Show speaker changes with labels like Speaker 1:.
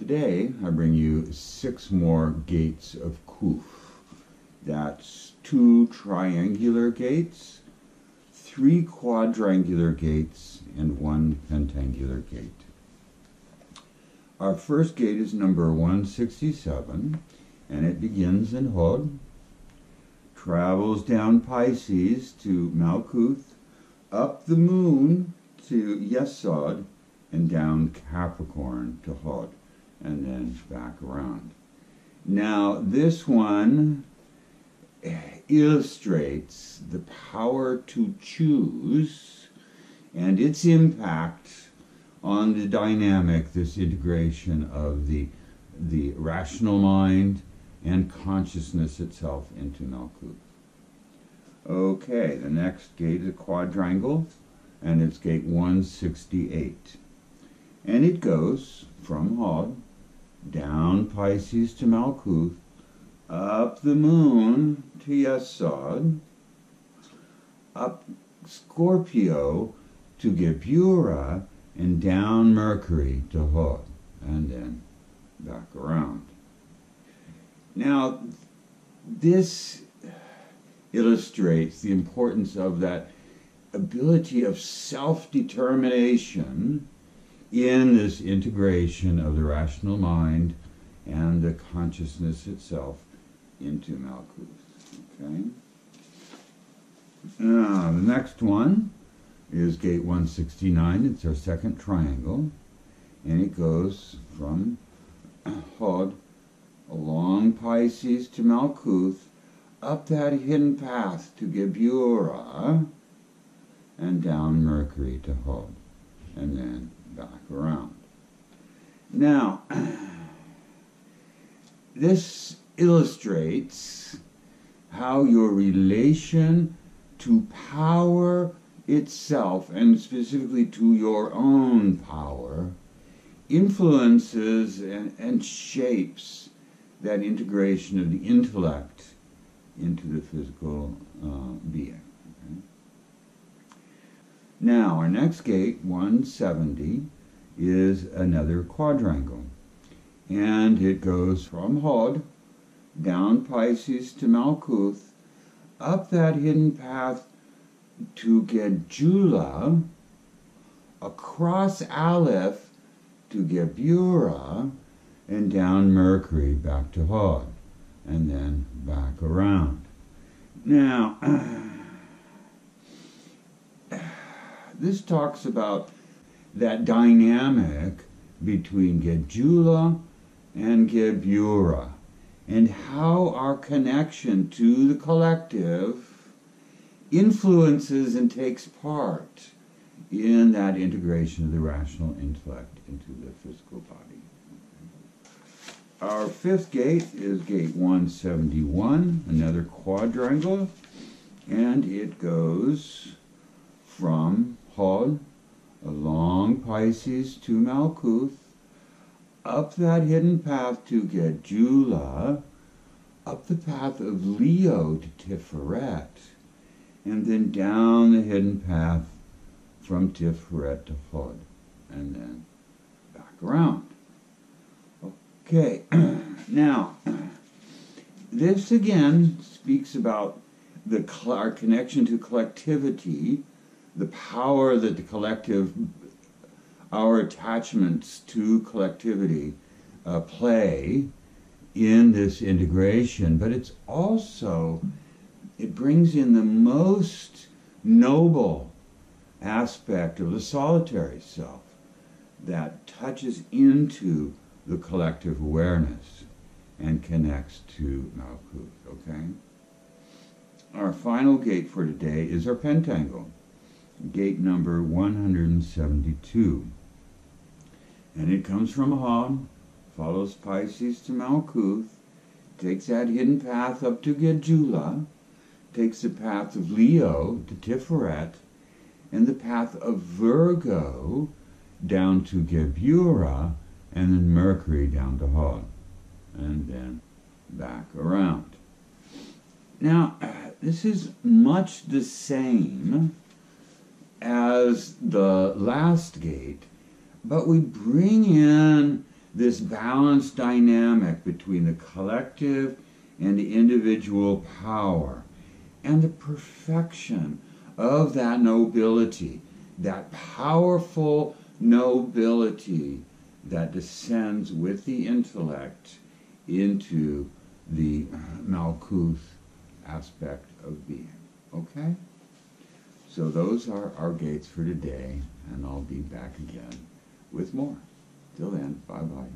Speaker 1: today I bring you six more gates of Kuf. That's two triangular gates, three quadrangular gates, and one pentangular gate. Our first gate is number 167, and it begins in Hod, travels down Pisces to Malkuth, up the moon to Yesod, and down Capricorn to Hod, and then back around. Now, this one illustrates the power to choose and its impact on the dynamic, this integration of the, the rational mind and consciousness itself into Malkuth. Okay, the next gate is a quadrangle, and it's gate 168. And it goes from Hod, down Pisces to Malkuth, up the moon to Yesod, up Scorpio to Gebura, and down Mercury to Hod, and then back around. Now, this illustrates the importance of that ability of self-determination in this integration of the rational mind and the consciousness itself into Malkuth. Okay? Now, the next one is gate 169. It's our second triangle. And it goes from Hod along Pisces to Malkuth, up that hidden path to Gebura, and down Mercury to Hod, and then back around. Now, this illustrates how your relation to power itself, and specifically to your own power, influences and, and shapes that integration of the intellect into the physical uh, being. Okay? Now, our next gate, 170, is another quadrangle. And it goes from Hod down Pisces to Malkuth, up that hidden path to Gedula, across Aleph to Gebura, and down Mercury back to Hod, and then back around. Now, this talks about that dynamic between Gedula and Gebura and how our connection to the collective influences and takes part in that integration of the rational intellect into the physical body. Our fifth gate is gate 171, another quadrangle, and it goes from Hod to Malkuth, up that hidden path to Gedula, up the path of Leo to Tiferet, and then down the hidden path from Tiferet to Hod, and then back around. Okay, now, this again speaks about the our connection to collectivity, the power that the collective our attachments to collectivity uh, play in this integration, but it's also, it brings in the most noble aspect of the solitary self that touches into the collective awareness and connects to Malkuth, okay? Our final gate for today is our pentangle, gate number 172 and it comes from Hod, follows Pisces to Malkuth, takes that hidden path up to Gedula, takes the path of Leo to Tiferet, and the path of Virgo down to Gebura, and then Mercury down to Hod, and then back around. Now, this is much the same as the last gate, but we bring in this balanced dynamic between the collective and the individual power and the perfection of that nobility, that powerful nobility that descends with the intellect into the uh, Malkuth aspect of being. Okay? So those are our gates for today, and I'll be back again with more. Till then, bye bye.